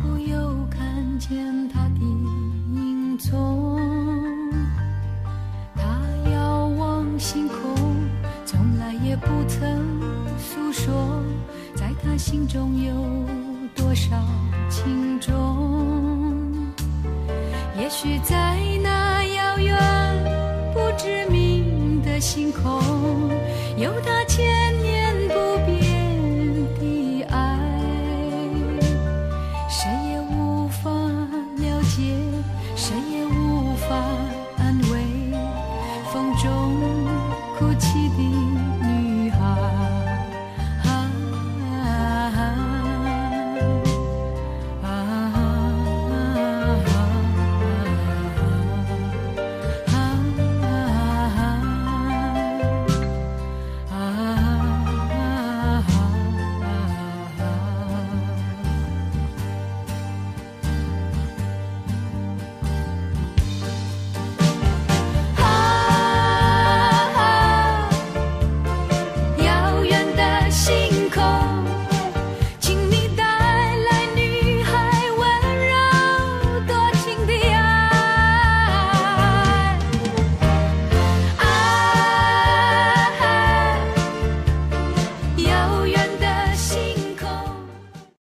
仿佛又看见他的影踪。他遥望星空，从来也不曾诉说，在他心中有多少情衷。也许在那遥远不知名的星空，有他。也无法了解谁也无法安慰。风中哭泣的